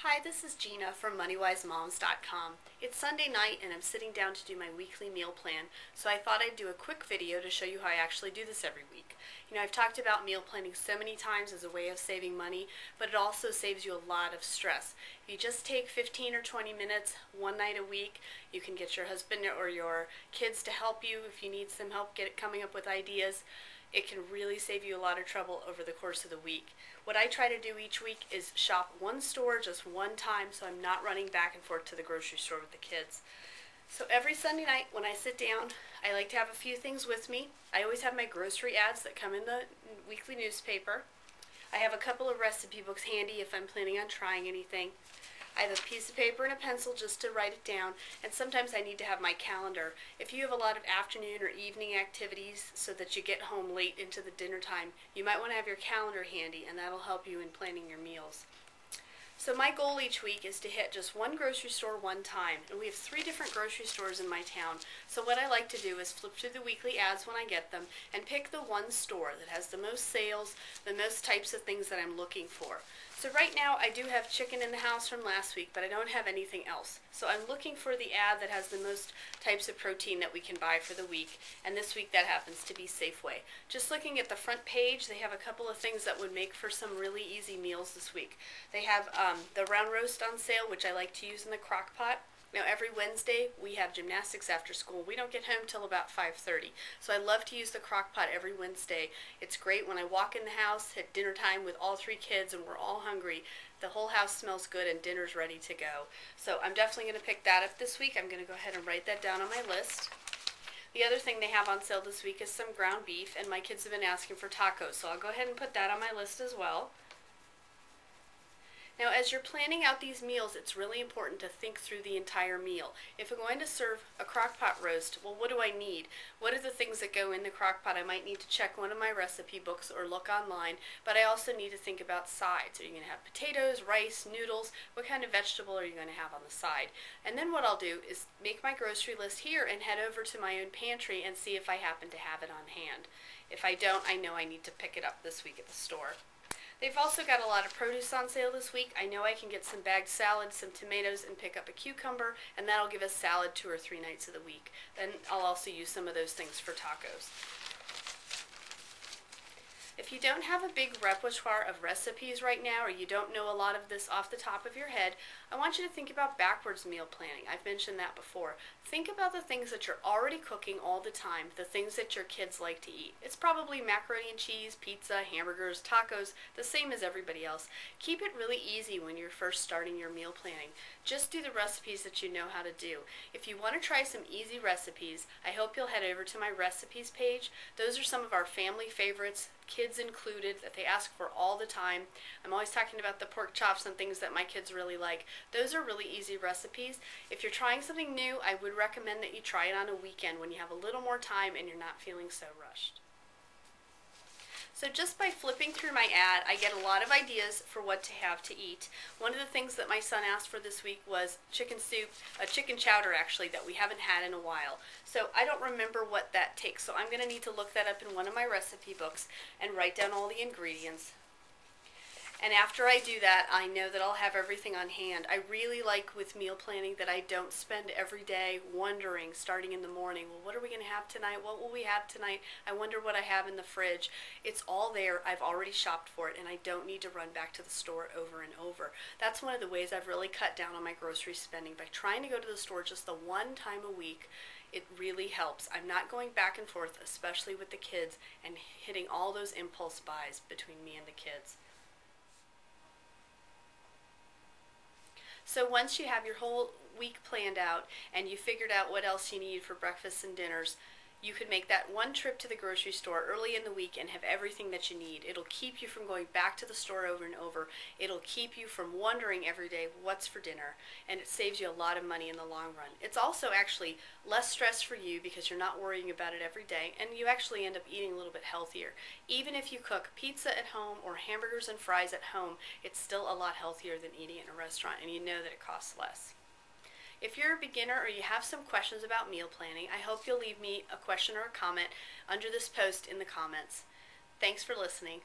Hi, this is Gina from MoneyWiseMoms.com. It's Sunday night and I'm sitting down to do my weekly meal plan, so I thought I'd do a quick video to show you how I actually do this every week. You know, I've talked about meal planning so many times as a way of saving money, but it also saves you a lot of stress. If you just take 15 or 20 minutes one night a week, you can get your husband or your kids to help you if you need some help get coming up with ideas it can really save you a lot of trouble over the course of the week. What I try to do each week is shop one store just one time so I'm not running back and forth to the grocery store with the kids. So every Sunday night when I sit down, I like to have a few things with me. I always have my grocery ads that come in the weekly newspaper. I have a couple of recipe books handy if I'm planning on trying anything. I have a piece of paper and a pencil just to write it down, and sometimes I need to have my calendar. If you have a lot of afternoon or evening activities so that you get home late into the dinner time, you might want to have your calendar handy, and that'll help you in planning your meals. So my goal each week is to hit just one grocery store one time, and we have three different grocery stores in my town. So what I like to do is flip through the weekly ads when I get them and pick the one store that has the most sales, the most types of things that I'm looking for. So right now I do have chicken in the house from last week, but I don't have anything else. So I'm looking for the ad that has the most types of protein that we can buy for the week, and this week that happens to be Safeway. Just looking at the front page, they have a couple of things that would make for some really easy meals this week. They have um, the round roast on sale, which I like to use in the crock pot. Now every Wednesday we have gymnastics after school. We don't get home till about 5:30. So I love to use the crock pot every Wednesday. It's great when I walk in the house at dinner time with all three kids and we're all hungry. The whole house smells good and dinner's ready to go. So I'm definitely going to pick that up this week. I'm going to go ahead and write that down on my list. The other thing they have on sale this week is some ground beef, and my kids have been asking for tacos, so I'll go ahead and put that on my list as well. Now, as you're planning out these meals, it's really important to think through the entire meal. If I'm going to serve a crock pot roast, well, what do I need? What are the things that go in the crock pot? I might need to check one of my recipe books or look online, but I also need to think about sides. Are you going to have potatoes, rice, noodles? What kind of vegetable are you going to have on the side? And then what I'll do is make my grocery list here and head over to my own pantry and see if I happen to have it on hand. If I don't, I know I need to pick it up this week at the store. They've also got a lot of produce on sale this week. I know I can get some bagged salad, some tomatoes, and pick up a cucumber, and that'll give us salad two or three nights of the week. Then I'll also use some of those things for tacos. If you don't have a big repertoire of recipes right now, or you don't know a lot of this off the top of your head, I want you to think about backwards meal planning. I've mentioned that before. Think about the things that you're already cooking all the time, the things that your kids like to eat. It's probably macaroni and cheese, pizza, hamburgers, tacos, the same as everybody else. Keep it really easy when you're first starting your meal planning. Just do the recipes that you know how to do. If you want to try some easy recipes, I hope you'll head over to my recipes page. Those are some of our family favorites kids included, that they ask for all the time. I'm always talking about the pork chops and things that my kids really like. Those are really easy recipes. If you're trying something new, I would recommend that you try it on a weekend when you have a little more time and you're not feeling so rushed. So just by flipping through my ad, I get a lot of ideas for what to have to eat. One of the things that my son asked for this week was chicken soup, a chicken chowder actually, that we haven't had in a while. So I don't remember what that takes, so I'm going to need to look that up in one of my recipe books and write down all the ingredients. And after I do that, I know that I'll have everything on hand. I really like with meal planning that I don't spend every day wondering, starting in the morning, well, what are we going to have tonight? What will we have tonight? I wonder what I have in the fridge. It's all there. I've already shopped for it, and I don't need to run back to the store over and over. That's one of the ways I've really cut down on my grocery spending by trying to go to the store just the one time a week it really helps. I'm not going back and forth, especially with the kids, and hitting all those impulse buys between me and the kids. So once you have your whole week planned out and you figured out what else you need for breakfasts and dinners, you could make that one trip to the grocery store early in the week and have everything that you need. It'll keep you from going back to the store over and over. It'll keep you from wondering every day what's for dinner, and it saves you a lot of money in the long run. It's also actually less stress for you because you're not worrying about it every day, and you actually end up eating a little bit healthier. Even if you cook pizza at home or hamburgers and fries at home, it's still a lot healthier than eating in a restaurant, and you know that it costs less. If you're a beginner or you have some questions about meal planning, I hope you'll leave me a question or a comment under this post in the comments. Thanks for listening.